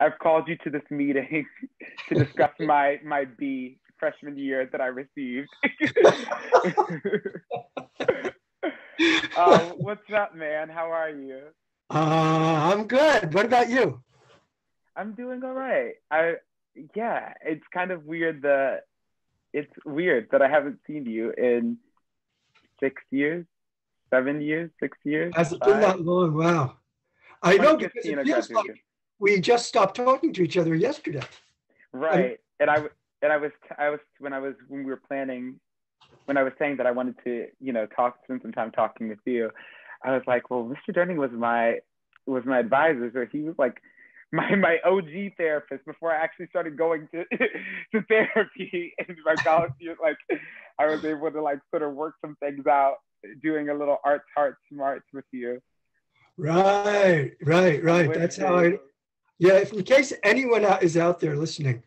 I've called you to this meeting to discuss my my B freshman year that I received. uh, what's up, man? How are you? Uh, I'm good. What about you? I'm doing all right. I yeah, it's kind of weird that it's weird that I haven't seen you in six years, seven years, six years. Has it been that long? Wow. I know because it feels like we just stopped talking to each other yesterday. Right, and I and I was I was when I was when we were planning when I was saying that I wanted to you know talk spend some time talking with you. I was like, well, Mr. Durning was my was my advisor, so he was like my my OG therapist before I actually started going to to therapy in my college years. Like I was able to like sort of work some things out, doing a little arts heart smarts with you. Right, right, right. That's how I. Yeah, if in case anyone is out there listening,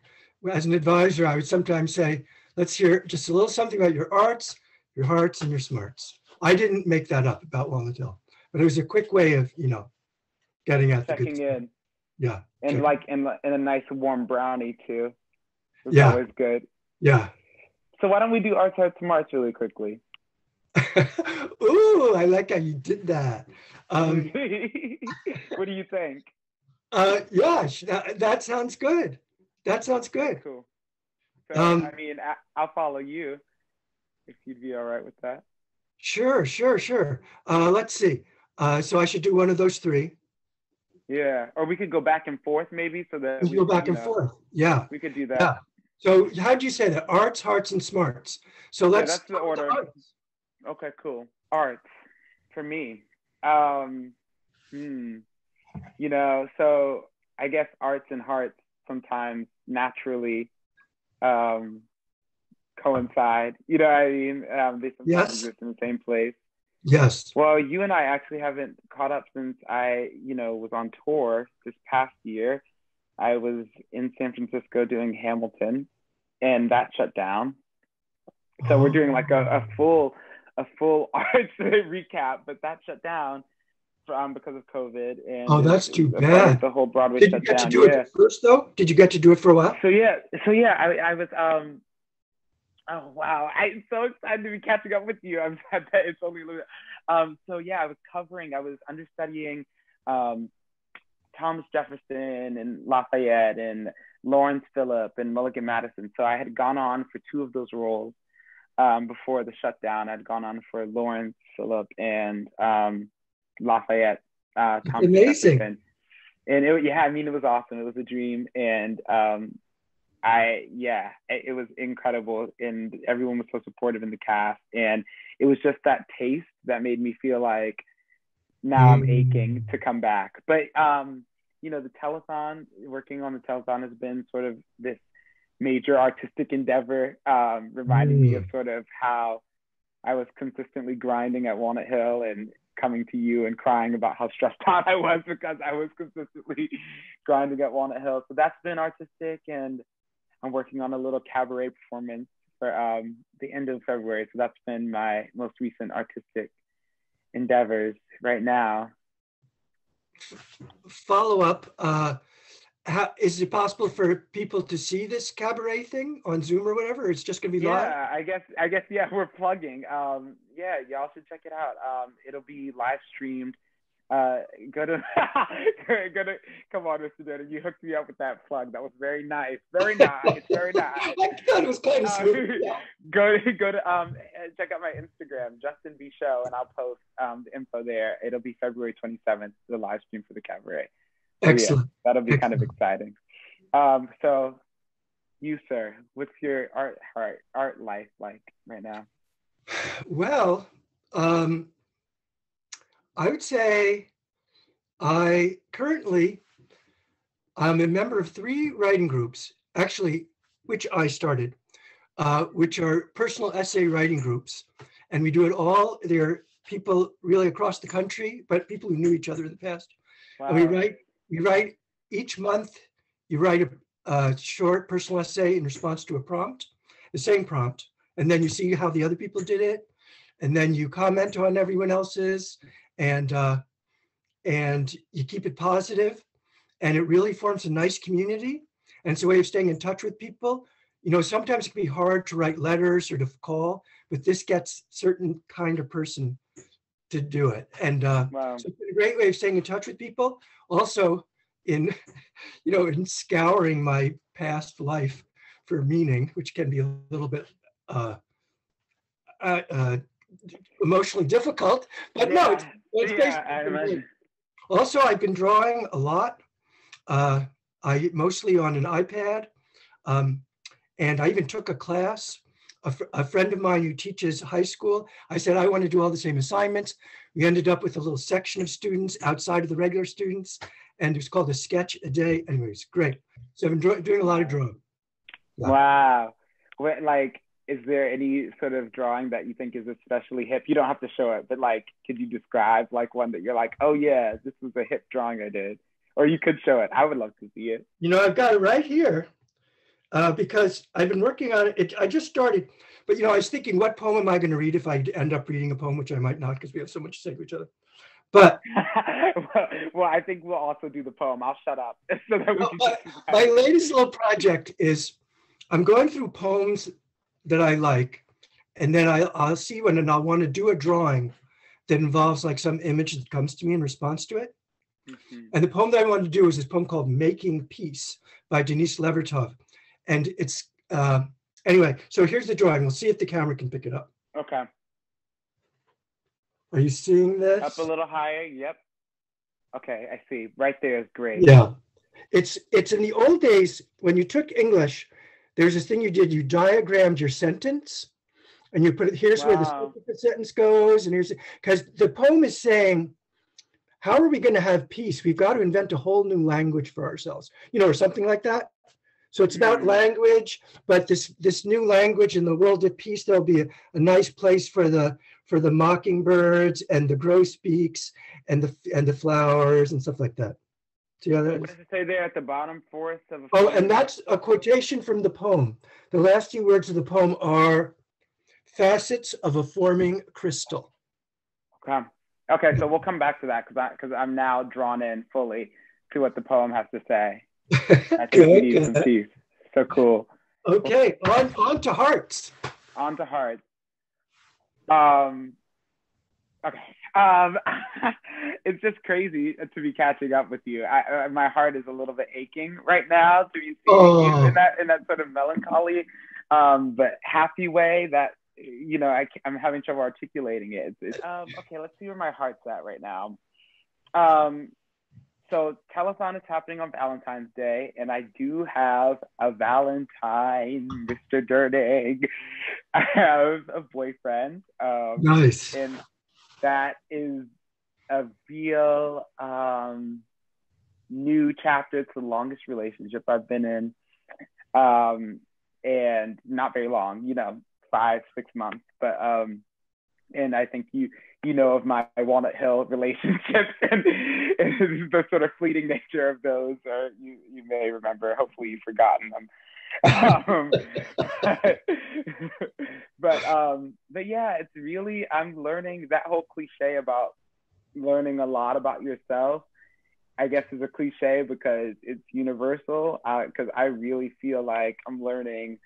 as an advisor, I would sometimes say, let's hear just a little something about your arts, your hearts, and your smarts. I didn't make that up about Walnut Hill, but it was a quick way of, you know, getting at Checking the good in. Yeah. And check. like in, in a nice warm brownie too. It's yeah. always good. Yeah. So why don't we do arts, hearts, smarts really quickly? Ooh, I like how you did that. Um, what do you think? Uh, yeah, that, that sounds good. That sounds good. Cool. So, um, I mean, I'll follow you if you'd be all right with that. Sure, sure, sure. Uh, let's see. Uh, so I should do one of those three. Yeah, or we could go back and forth maybe so that we go back and know, forth. Yeah, we could do that. Yeah. So how do you say that? Arts, hearts, and smarts. So let's. Yeah, that's the order. Okay, cool. Arts for me. Um, hmm. You know, so I guess arts and hearts sometimes naturally um, coincide. You know what I mean? Um, they sometimes yes. exist in the same place. Yes. Well, you and I actually haven't caught up since I, you know, was on tour this past year. I was in San Francisco doing Hamilton, and that shut down. So oh. we're doing like a, a full, a full arts recap, but that shut down um, because of COVID. And oh, that's too bad. The whole Broadway Did you get down. to do yeah. it first though? Did you get to do it for a while? So yeah, so yeah, I, I was um. Oh wow! I'm so excited to be catching up with you. I'm sad that it's only a little. Bit. Um. So yeah, I was covering. I was understudying, um, Thomas Jefferson and Lafayette and Laurens Philip and Mulligan Madison. So I had gone on for two of those roles um, before the shutdown. I'd gone on for Laurens Philip and um, Lafayette. Uh, Thomas amazing. Jefferson. And it, yeah, I mean, it was awesome. It was a dream, and um, I yeah, it, it was incredible, and everyone was so supportive in the cast, and it was just that taste that made me feel like now mm. I'm aching to come back. But um, you know, the telethon, working on the telethon has been sort of this major artistic endeavor, um, reminding mm. me of sort of how I was consistently grinding at Walnut Hill and coming to you and crying about how stressed out I was because I was consistently grinding at Walnut Hill. So that's been artistic, and I'm working on a little cabaret performance for um, the end of February. So that's been my most recent artistic endeavors right now. Follow up. Uh, how, is it possible for people to see this cabaret thing on Zoom or whatever? It's just gonna be yeah, live. Yeah, I guess. I guess. Yeah, we're plugging. Um, yeah, y'all should check it out. Um, it'll be live streamed. Uh, go to go to come on, Mr. Durning. You hooked me up with that plug. That was very nice. Very nice. Very nice. I thought it was kind of um, smooth. Yeah. Go to go to um check out my Instagram, Justin B Show, and I'll post um the info there. It'll be February 27th, the live stream for the cabaret. Excellent. Yeah, that'll be Excellent. kind of exciting. Um, so, you, sir, what's your art art art life like right now? Well, um, I would say I currently I'm a member of three writing groups, actually, which I started, uh, which are personal essay writing groups, and we do it all. They're people really across the country, but people who knew each other in the past. Wow. And we write you write each month, you write a, a, short personal essay in response to a prompt, the same prompt, and then you see how the other people did it, and then you comment on everyone else's, and uh, and you keep it positive, and it really forms a nice community. And it's a way of staying in touch with people. You know, sometimes it can be hard to write letters or to call, but this gets certain kind of person to do it. And uh, wow. so it's a great way of staying in touch with people. Also, in you know, in scouring my past life for meaning, which can be a little bit uh, uh, uh emotionally difficult, but yeah. no, it's, it's yeah, Also, I've been drawing a lot. Uh, I mostly on an iPad, um, and I even took a class a, fr- a friend of mine who teaches high school, I said, I want to do all the same assignments. We ended up with a little section of students outside of the regular students, and it was called a sketch a day. Anyways, great. So I've been doing a lot of drawing. Wow. What, like, is there any sort of drawing that you think is especially hip? You don't have to show it, but like, could you describe like one that you're like, oh yeah, this was a hip drawing I did? Or you could show it. I would love to see it. You know, I've got it right here uh, because I've been working on it. it. I just started, but you know, I was thinking, what poem am I going to read if I end up reading a poem, which I might not, because we have so much to say to each other. But well, well, I think we'll also do the poem. I'll shut up. so that well, my, my latest little project is I'm going through poems that I like, and then I, I'll see when and I'll want to do a drawing that involves like some image that comes to me in response to it. Mm-hmm. And the poem that I wanted to do is this poem called Making Peace by Denise Levertov and it's uh, anyway. So here's the drawing. We'll see if the camera can pick it up. Okay. Are you seeing this? Up a little higher. Yep. Okay, I see. Right there is great. Yeah, it's it's in the old days when you took English. There's this thing you did. You diagrammed your sentence, and you put it. Here's wow. where the sentence goes, and here's because the poem is saying how are we going to have peace? We've got to invent a whole new language for ourselves, you know, or something like that. So it's about language, but this this new language in the world of peace, there'll be a, a nice place for the for the mockingbirds and the grosbeaks and the and the flowers and stuff like that. See how that what does it say there at the bottom fourth of Oh, and that's a quotation from the poem. The last few words of the poem are facets of a forming crystal. Okay. Okay, so we'll come back to that because I because I'm now drawn in fully to what the poem has to say. Think good, we need good. some. So cool. Okay, on on to hearts. On to hearts. Um. Okay. Um, it's just crazy to be catching up with you. I, I, my heart is a little bit aching right now to be seeing oh. in that in that sort of melancholy, um, but happy way that you know I, am having trouble articulating it. It's, it's, um, okay, let's see where my heart's at right now. Um, so telethon is happening on Valentine's Day, and I do have a Valentine, Mr. Durning. I have a boyfriend. Um, nice. And that is a real um, new chapter. It's the longest relationship I've been in, um, and not very long. You know, five, six months. But um, and I think you you know of my Walnut Hill relationships and, and the sort of fleeting nature of those, or you, you may remember. Hopefully, you've forgotten them. um, but, but um, but yeah, it's really I'm learning that whole cliche about learning a lot about yourself. I guess is a cliche because it's universal. Because uh, I really feel like I'm learning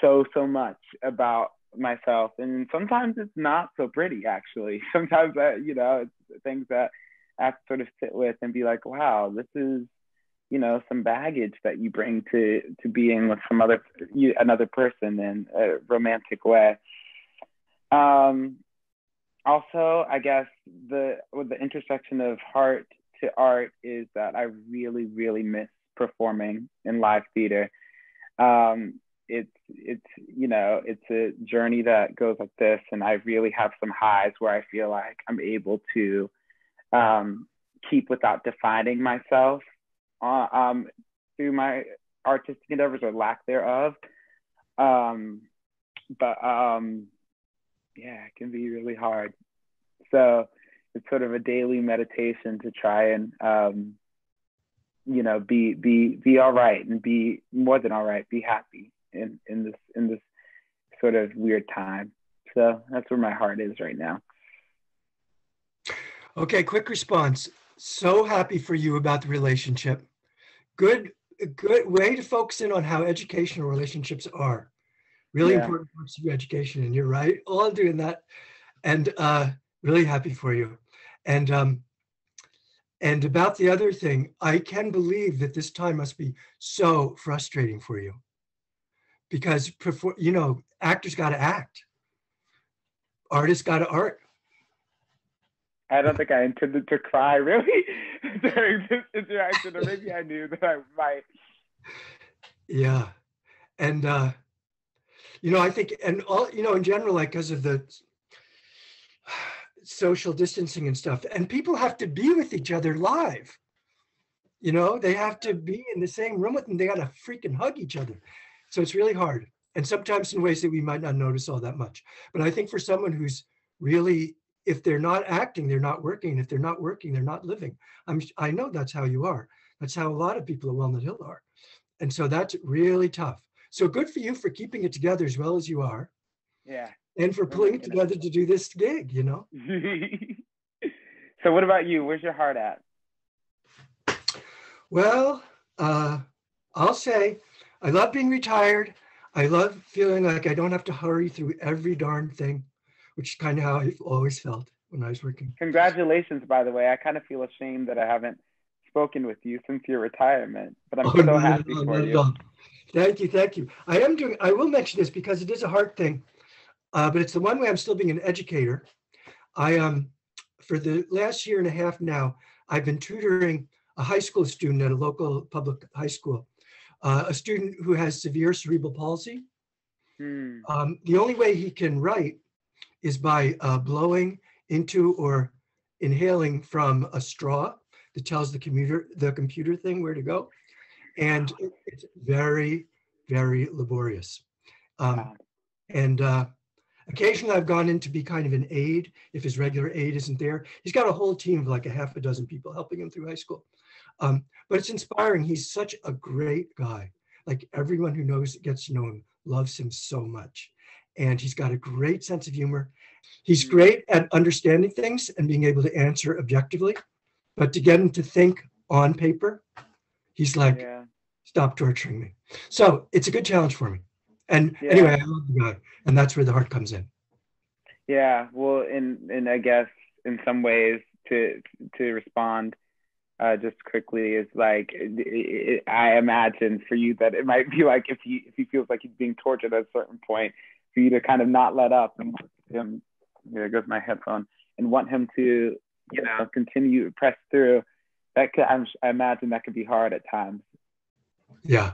so so much about myself. And sometimes it's not so pretty actually. Sometimes I, you know it's things that i have to sort of sit with and be like wow this is you know some baggage that you bring to to being with some other you, another person in a romantic way. Um also i guess the with the intersection of heart to art is that i really really miss performing in live theater. Um it's it's you know it's a journey that goes like this and i really have some highs where i feel like i'm able to um, keep without defining myself uh, um, through my artistic endeavors or lack thereof. Um, but um, yeah it can be really hard. So it's sort of a daily meditation to try and um, you know be be be all right and be more than all right be happy in in this in this sort of weird time. So that's where my heart is right now. Okay, quick response. So happy for you about the relationship. good good way to focus in on how educational relationships are. Really Yeah. important parts of your education, and you're right, all doing that, and uh, really happy for you. And um, and about the other thing, I can believe that this time must be so frustrating for you, because you know actors got to act, artists got to art. I don't think I intended to cry really during this interaction, or maybe I knew that I might. Yeah. And, uh, you know, I think, and all, you know, in general, like because of the social distancing and stuff, and people have to be with each other live. You know, they have to be in the same room with them. They got to freaking hug each other. So it's really hard. And sometimes in ways that we might not notice all that much. But I think for someone who's really, if they're not acting, they're not working. If they're not working, they're not living. I'm, I know that's how you are. That's how a lot of people at Walnut Hill are. And so that's really tough. So good for you for keeping it together as well as you are Yeah. and for pulling it it. together to do this gig, you know? so what about you? Where's your heart at? Well, uh, I'll say I love being retired. I love feeling like I don't have to hurry through every darn thing, which is kind of how I've always felt when I was working. Congratulations, by the way. I kind of feel ashamed that I haven't spoken with you since your retirement, but I'm Oh, so happy all, for you. all. Thank you, thank you. I am doing, I will mention this because it is a hard thing, uh, but it's the one way I'm still being an educator. I um, for the last year and a half now, I've been tutoring a high school student at a local public high school, uh, a student who has severe cerebral palsy. Hmm. Um, the only way he can write is by uh, blowing into or inhaling from a straw that tells the computer the computer thing where to go, and it's very very laborious. Um, and uh, occasionally I've gone in to be kind of an aide if his regular aide isn't there. He's got a whole team of like a half a dozen people helping him through high school. Um, but it's inspiring. He's such a great guy. Like everyone who knows gets to know him loves him so much. And he's got a great sense of humor. He's Mm. great at understanding things and being able to answer objectively. But to get him to think on paper, he's like, Yeah. stop torturing me. So it's a good challenge for me. And Yeah. anyway, I love the guy. And that's where the heart comes in. Yeah. Well, in and I guess in some ways to to respond uh, just quickly is like it, it, I imagine for you that it might be like if he if he feels like he's being tortured at a certain point, for you to kind of not let up and him. There goes my headphone, and want him to you know continue to press through. That could I'm, I imagine that could be hard at times. Yeah.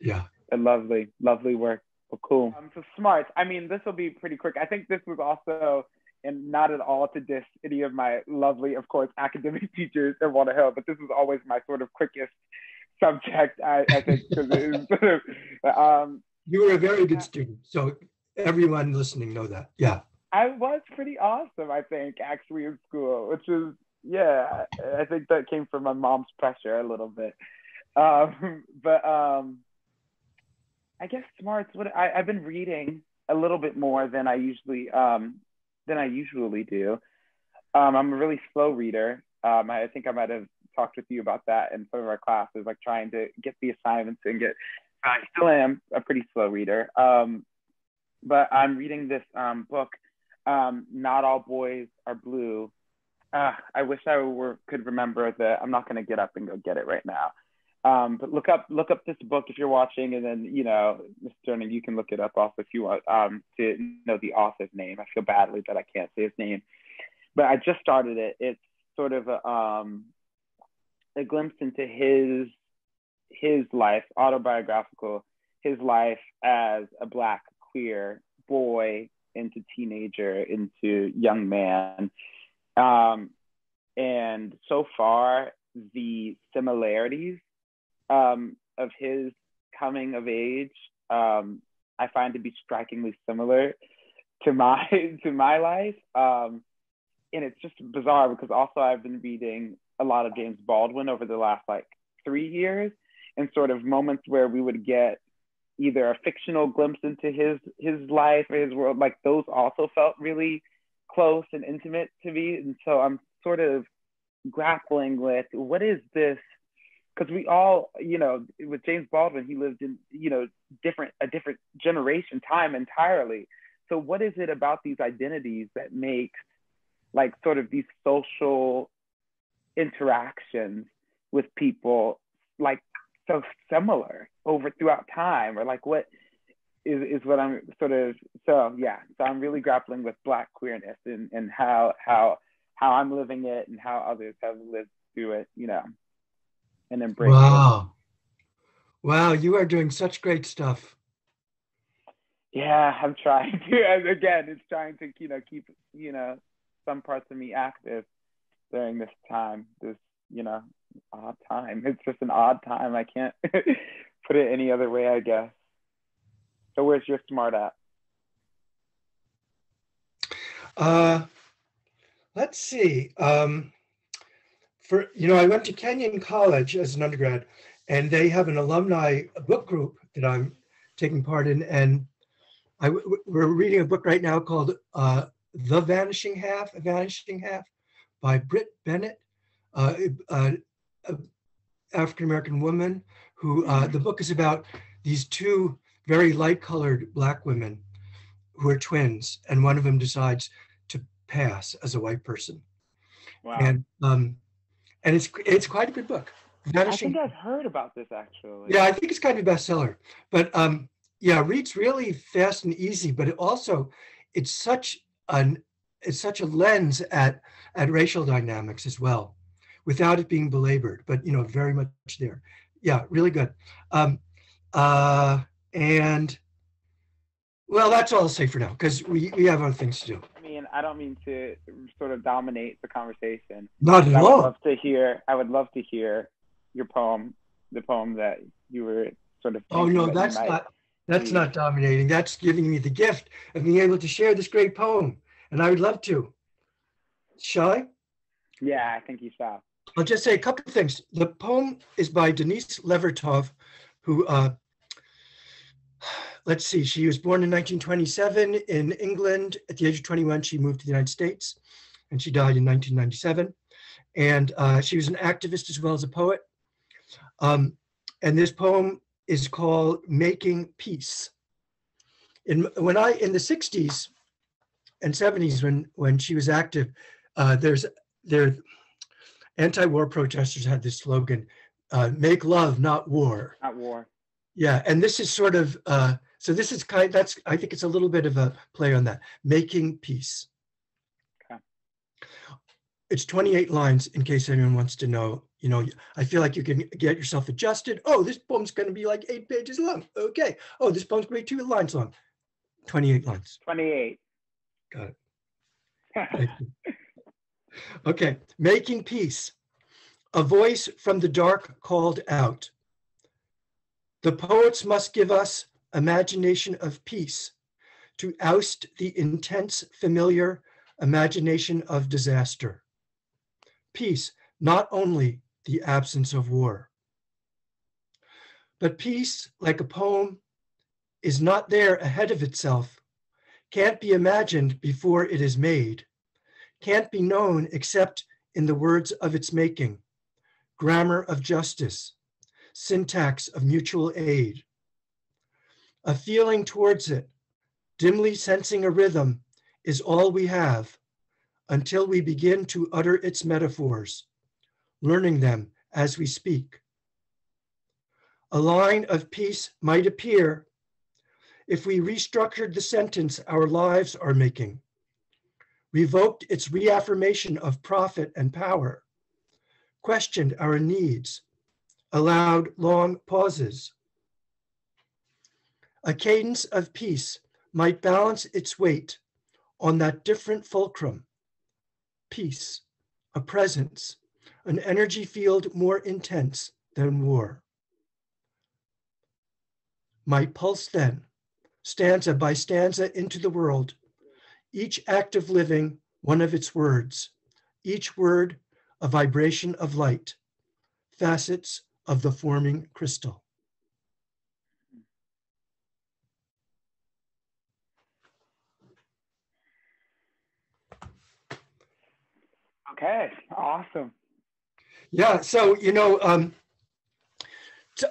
Yeah. A lovely, lovely work. Well, cool. Um, so smart. I mean, this will be pretty quick. I think this was also, and not at all to diss any of my lovely, of course, academic teachers at Walnut Hill, but this was always my sort of quickest subject. I, I think because it is sort of, um, You were a very good student. So everyone listening know that. Yeah. I was pretty awesome. I think actually in school, which is yeah. I think that came from my mom's pressure a little bit. Um, but um, I guess smarts. What I, I've been reading a little bit more than I usually um, than I usually do. Um, I'm a really slow reader. Um, I think I might have talked with you about that in some of our classes, like trying to get the assignments and get. I still am a pretty slow reader. Um, but I'm reading this um, book, um, "Not All Boys Are Blue." Uh, I wish I were could remember the. I'm not going to get up and go get it right now. Um, but look up look up this book if you're watching, and then you know, Mr. Durning, you can look it up also if you want um, to know the author's name. I feel badly that I can't say his name, but I just started it. It's sort of a, um, a glimpse into his his life, autobiographical, his life as a black queer boy into teenager into young man. Um, and so far, the similarities um, of his coming of age, um, I find to be strikingly similar to my to my life. Um, and it's just bizarre because also I've been reading a lot of James Baldwin over the last like three years, and sort of moments where we would get either a fictional glimpse into his his life or his world. Like those also felt really close and intimate to me, and so I'm sort of grappling with what is this because we all, you know, with James Baldwin, he lived in, you know, different a different generation time entirely. So what is it about these identities that makes like sort of these social interactions with people like so similar over throughout time? Or like what is, is what I'm sort of so yeah. So I'm really grappling with black queerness and, and how how how I'm living it and how others have lived through it you know and embrace wow it. wow you are doing such great stuff yeah I'm trying to and again it's trying to you know keep you know some parts of me active during this time this you know odd time it's just an odd time I can't put it any other way I guess so where's your smart at? Uh, let's see. Um, for you know, I went to Kenyon College as an undergrad, and they have an alumni book group that I'm taking part in, and I we're reading a book right now called uh, "The Vanishing Half," a Vanishing Half, by Brit Bennett, uh, uh, African American woman who uh, the book is about these two very light colored black women who are twins, and one of them decides to pass as a white person. Wow. And um, and it's it's quite a good book. Vanishing. I think I've heard about this actually. Yeah, I think it's kind of a bestseller. But um, yeah, reads really fast and easy, but it also it's such an it's such a lens at at racial dynamics as well, without it being belabored. But you know, very much there. Yeah, really good. Um, uh, and well, that's all I'll say for now because we, we have other things to do. I don't mean to sort of dominate the conversation. Not at I all. I would love to hear. I would love to hear your poem, the poem that you were sort of. Oh no, that's not. That's read. not dominating. That's giving me the gift of being able to share this great poem, and I would love to. Shall I? Yeah, I think you shall. I'll just say a couple of things. The poem is by Denise Levertov, who uh, let's see, she was born in 1927 in England. At the age of 21, she moved to the United States and she died in 1997. And uh, she was an activist as well as a poet. Um, and this poem is called Making Peace. In, when I, in the 60s and 70s, when, when she was active, uh, there's, there, anti-war protesters had this slogan, uh, make love, not war. Not war. Yeah, and this is sort of uh, so. This is kind. That's I think it's a little bit of a play on that. Making peace. Okay. It's 28 lines in case anyone wants to know. You know, I feel like you can get yourself adjusted. Oh, this poem's going to be like eight pages long. Okay. Oh, this poem's going to be two lines long. 28 lines. 28. Got it. okay. Making peace. A voice from the dark called out. The poets must give us imagination of peace to oust the intense, familiar imagination of disaster. Peace, not only the absence of war. But peace, like a poem, is not there ahead of itself, can't be imagined before it is made, can't be known except in the words of its making, grammar of justice, syntax of mutual aid. A feeling towards it, dimly sensing a rhythm, is all we have until we begin to utter its metaphors, learning them as we speak. A line of peace might appear if we restructured the sentence our lives are making, revoked its reaffirmation of profit and power, questioned our needs, allowed long pauses. A cadence of peace might balance its weight on that different fulcrum. Peace, a presence, an energy field more intense than war. Might pulse then, stanza by stanza into the world, each act of living one of its words, each word a vibration of light, facets of the forming crystal. Okay, awesome. Yeah, so you know, um,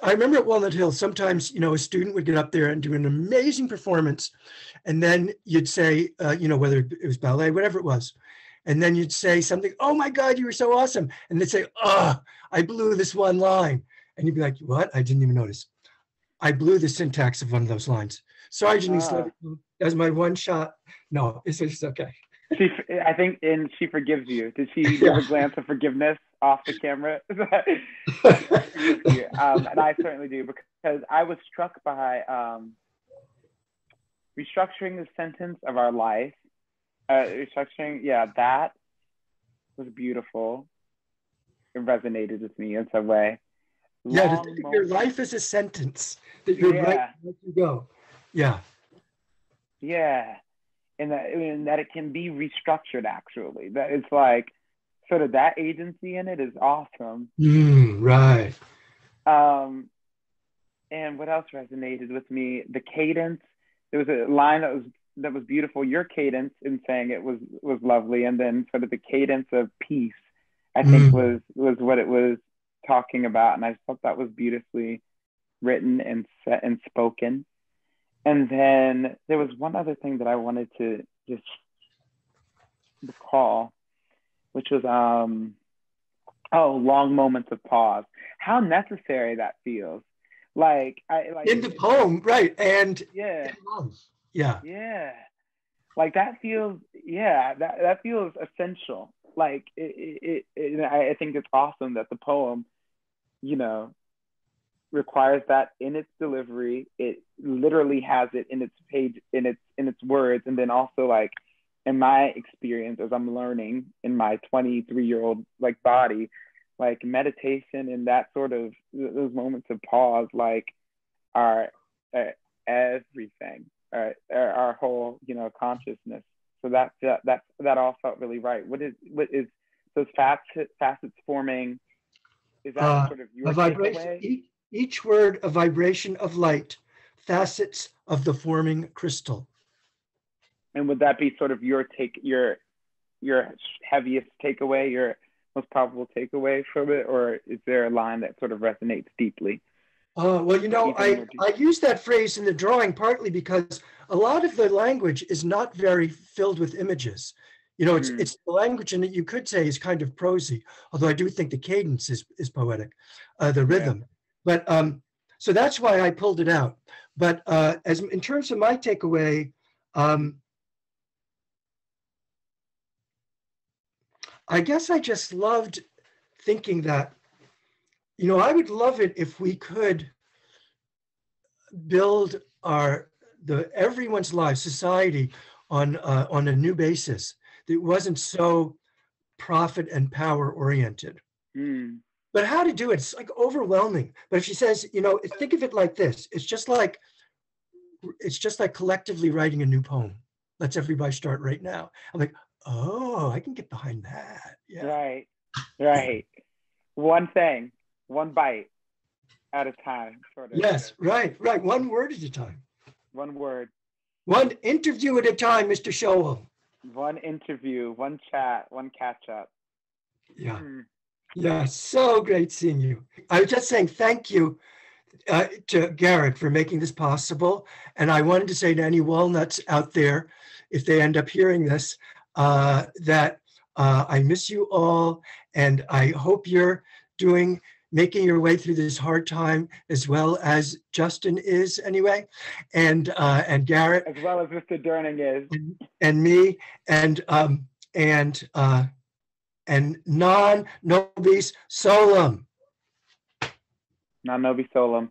I remember at Walnut Hill, sometimes, you know, a student would get up there and do an amazing performance. And then you'd say, uh, you know, whether it was ballet, whatever it was. And then you'd say something, oh my God, you were so awesome. And they'd say, oh, I blew this one line. And you'd be like, what? I didn't even notice. I blew the syntax of one of those lines. Sorry, Janice, Ah. that was my one shot. No, it's just okay. She, I think, and she forgives you. Did she give Yeah. a glance of forgiveness off the camera? um, and I certainly do because I was struck by um, restructuring the sentence of our life. Uh, restructuring, yeah, that was beautiful. It resonated with me in some way. yeah, to think your life is a sentence that you're Yeah. right you go. Yeah. Yeah, and that and that it can be restructured. Actually, that it's like sort of that agency in it is awesome. Mm, right. Um, and what else resonated with me? The cadence. There was a line that was that was beautiful. Your cadence in saying it was was lovely, and then sort of the cadence of peace. I think Mm. was was what it was talking about, and I thought that was beautifully written and set and spoken. And then there was one other thing that I wanted to just recall, which was um oh long moments of pause. How necessary that feels. Like I like In the poem, right. And yeah. Yeah. yeah. Like that feels yeah that that feels essential. Like it, it, it, I think it's awesome that the poem you know requires that in its delivery. It literally has it in its page in its in its words. And then also like in my experience as i'm learning in my 23 year old like body like meditation and that sort of those moments of pause like are uh, everything our, our whole you know consciousness. So that that that, that all felt really right. What is what is those facets facets forming is that Uh, sort of your A vibration, each, each word a vibration of light, facets of the forming crystal. and would that be sort of your take your your heaviest takeaway your most probable takeaway from it or is there a line that sort of resonates deeply Uh, well, you know, I. I use that phrase in the drawing partly because a lot of the language is not very filled with images. You know, it's Mm. it's the language in it you could say is kind of prosy, although I do think the cadence is is poetic, uh, the Yeah. rhythm. But um, so that's why I pulled it out. But uh, as in terms of my takeaway, um, I guess I just loved thinking that, you know, I would love it if we could build our the everyone's life, society, on uh, on a new basis that wasn't so profit and power oriented. Hmm. But how to do it? It's like overwhelming. But if she says, you know, think of it like this: it's just like it's just like collectively writing a new poem. Let's everybody start right now. I'm like, oh, I can get behind that. Yeah. right right one thing one bite at a time sort of Yes, right, right. One word at a time. one word One interview at a time, Mr. Showell. one interview one chat one catch up Yeah. Hmm. Yeah, so great seeing you. I was just saying thank you uh, to Garrett for making this possible. And I wanted to say to any walnuts out there, if they end up hearing this, uh, that uh, I miss you all. And I hope you're doing, making your way through this hard time as well as Justin is anyway. And, uh, and Garrett as well as mr durning is and me and, um, and, uh, and non nobis solum. non nobi solum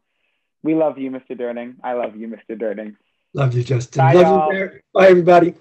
we love you mr durning i love you mr durning Love you, Justin. Bye, Love y'all. you, Garrett. Bye, everybody.